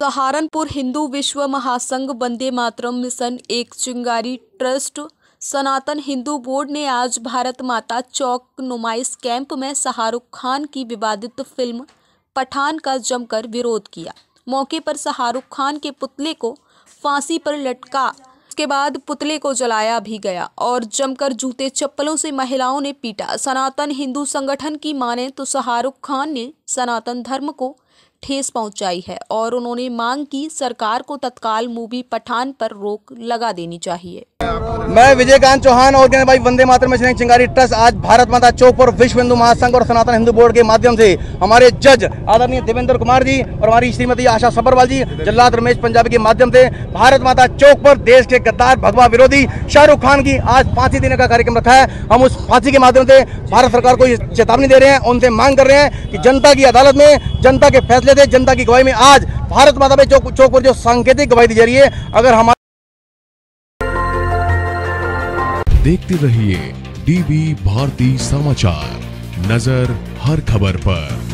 सहारनपुर हिंदू विश्व महासंघ वंदे मातरम मिशन एक चिंगारी ट्रस्ट सनातन हिंदू बोर्ड ने आज भारत माता चौक नुमाइश कैंप में शाहरुख खान की विवादित फ़िल्म पठान का जमकर विरोध किया। मौके पर शाहरुख खान के पुतले को फांसी पर लटका उसके बाद पुतले को जलाया भी गया और जमकर जूते चप्पलों से महिलाओं ने पीटा। सनातन हिंदू संगठन की माने तो शाहरुख खान ने सनातन धर्म को ठेस पहुंचाई है और उन्होंने मांग की सरकार को तत्काल मूवी पठान पर रोक लगा देनी चाहिए। मैं विजयकांत चौहान और भाई वंदे मातरम मिशन चिंगारी ट्रस्ट आज भारत माता चौक पर विश्व हिंदू महासंघ और सनातन हिंदू बोर्ड के माध्यम से हमारे जज आदरणीय देवेंद्र कुमार जी और हमारी श्रीमती आशा सबरवाल जी, जल्लाद रमेश पंजाबी के माध्यम से भारत माता चौक पर देश के गद्दार, भगवा विरोधी शाहरुख खान की आज फांसी देने का कार्यक्रम रखा है। हम उस फांसी के माध्यम से भारत सरकार को चेतावनी दे रहे हैं, उनसे मांग कर रहे हैं कि जनता की अदालत में जनता के फैसले थे, जनता की गवाही में आज भारत माता पे चौक चौक पर जो सांकेतिक गवाही दी जा रही है, अगर हमारे देखते रहिए डीबी भारती समाचार, नज़र हर खबर पर।